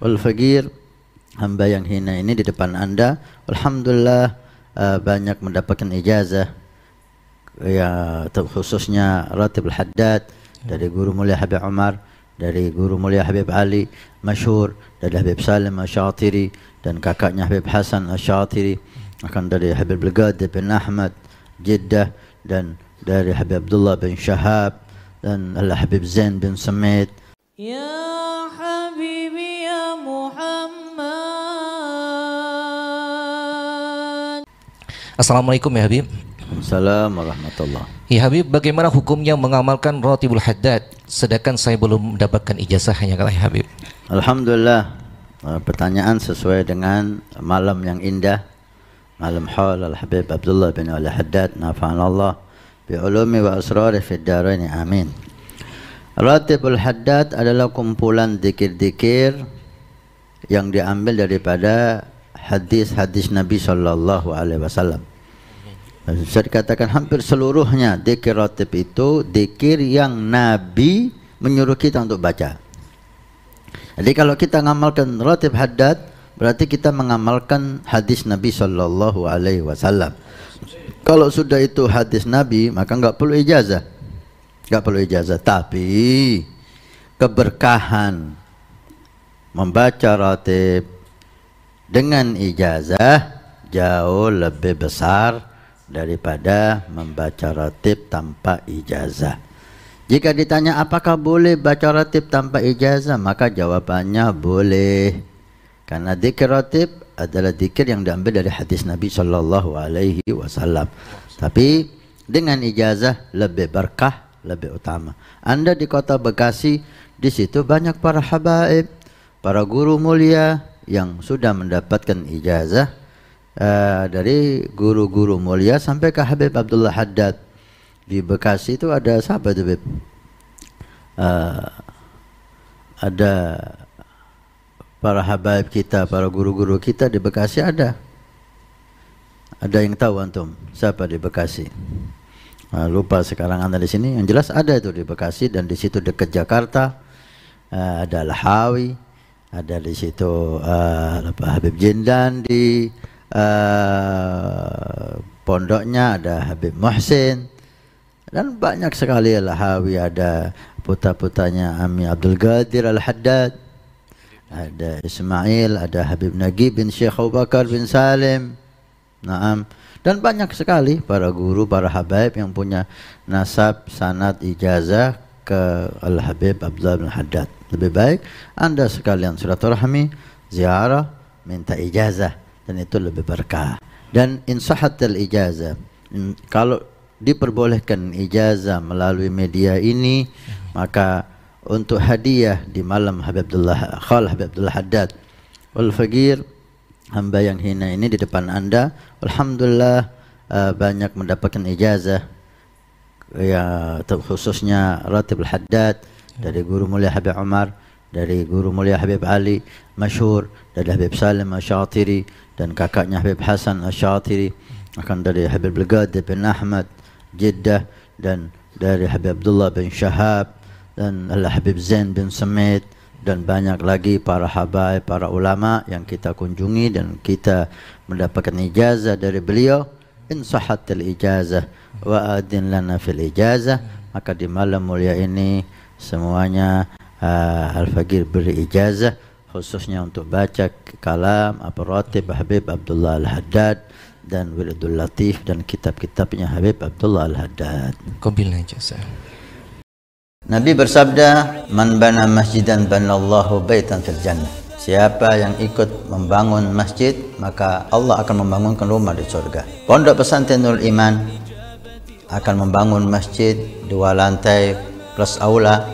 wal faqir hamba yang hina ini di depan anda. Alhamdulillah uh, banyak mendapatkan ijazah ya khususnya Ratib Al-Haddad dari guru mulia Habib Umar dari guru mulia Habib Ali masyhur dari Habib Salim Asy-Syatiri dan kakaknya Habib Hasan Asy-Syatiri akan dari Habib Al-Qadir bin Ahmad Jeddah dan dari Habib Abdullah bin Shahab dan Allah Habib Zain bin Samit. Ya Assalamualaikum ya Habib Assalamualaikum warahmatullahi Ya Habib, bagaimana hukumnya mengamalkan Ratibul Haddad sedangkan saya belum mendapatkan ijazah hanya ya Habib? Alhamdulillah uh, pertanyaan sesuai dengan malam yang indah malam haul Al-Habib Abdullah bin Ali Haddad nafa'anallah bi ulumi wa asrari fid darain amin Ratibul Haddad adalah kumpulan dikir-dikir yang diambil daripada hadis-hadis Nabi sallallahu alaihi wasallam. Bisa dikatakan hampir seluruhnya dikir ratib itu dikir yang Nabi menyuruh kita untuk baca. Jadi kalau kita mengamalkan ratib haddad berarti kita mengamalkan hadis Nabi sallallahu alaihi wasallam. Kalau sudah itu hadis Nabi maka enggak perlu ijazah nggak perlu ijazah tapi keberkahan membaca ratib dengan ijazah jauh lebih besar daripada membaca ratib tanpa ijazah. Jika ditanya apakah boleh baca ratib tanpa ijazah? Maka jawabannya boleh. Karena dikir ratib adalah dikir yang diambil dari hadis Nabi sallallahu alaihi wasallam. Tapi dengan ijazah lebih berkah lebih utama. Anda di kota Bekasi, di situ banyak para habaib, para guru mulia yang sudah mendapatkan ijazah uh, dari guru-guru mulia sampai ke Habib Abdullah Haddad. Di Bekasi itu ada siapa itu? Uh, ada para habaib kita, para guru-guru kita di Bekasi ada. Ada yang tahu antum siapa di Bekasi? Uh, lupa sekarang anda di sini. Yang jelas ada itu di Bekasi dan di situ dekat Jakarta uh, ada Lahawi, ada di situ uh, Habib Jindan di uh, pondoknya ada Habib Muhsin dan banyak sekali Lahawi ada putra-putranya Ami Abdul Qadir Al Haddad ada Ismail ada Habib Nagib bin Syekh Abu Bakar bin Salim. Naam. Dan banyak sekali para guru, para habaib yang punya nasab, sanad, ijazah ke Al-Habib Abdullah bin Haddad. Lebih baik anda sekalian silaturahmi, ziarah, minta ijazah dan itu lebih berkah. Dan insahatul ijazah. Kalau diperbolehkan ijazah melalui media ini, maka untuk hadiah di malam Habib Abdullah Khal Habib Abdullah Haddad wal Faqir hamba yang hina ini di depan anda alhamdulillah uh, banyak mendapatkan ijazah ya khususnya Ratib Al-Haddad dari guru mulia Habib Umar dari guru mulia Habib Ali masyhur dari Habib Salim Asy-Syatiri dan kakaknya Habib Hasan Asy-Syatiri akan dari Habib Al-Qadir bin Ahmad Jeddah dan dari Habib Abdullah bin Shahab dan Allah Habib Zain bin Samit dan banyak lagi para habaib, para ulama yang kita kunjungi dan kita mendapatkan ijazah dari beliau. In sahatil ijazah wa adin lana fil ijazah. Maka di malam mulia ini semuanya uh, Al-Faqir beri ijazah khususnya untuk baca kalam apa ratib Habib Abdullah Al-Haddad dan Wiridul Latif dan kitab-kitabnya Habib Abdullah Al-Haddad. Qabilna ijazah. Nabi bersabda, "Man bana masjidan banallahu baitan fil jannah." Siapa yang ikut membangun masjid, maka Allah akan membangunkan rumah di surga. Pondok Pesantren Nurul Iman akan membangun masjid dua lantai plus aula,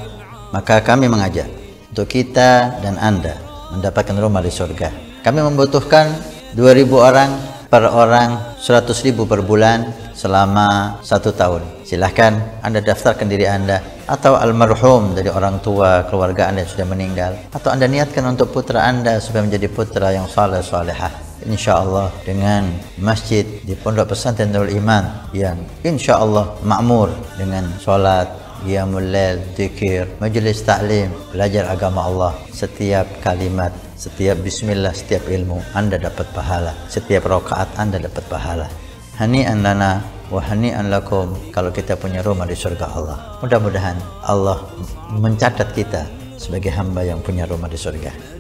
maka kami mengajak untuk kita dan Anda mendapatkan rumah di surga. Kami membutuhkan 2000 orang per orang 100 ribu per bulan selama satu tahun. Silahkan Anda daftarkan diri Anda atau almarhum dari orang tua keluarga Anda yang sudah meninggal atau Anda niatkan untuk putra Anda supaya menjadi putra yang saleh salehah insyaallah dengan masjid di Pondok Pesantren Nurul Iman yang insyaallah makmur dengan solat qiyamul lail zikir majlis taklim belajar agama Allah setiap kalimat Setiap bismillah, setiap ilmu Anda dapat pahala. Setiap rakaat Anda dapat pahala. Hani'an lana wa hani'an lakum kalau kita punya rumah di surga Allah. Mudah-mudahan Allah mencatat kita sebagai hamba yang punya rumah di surga.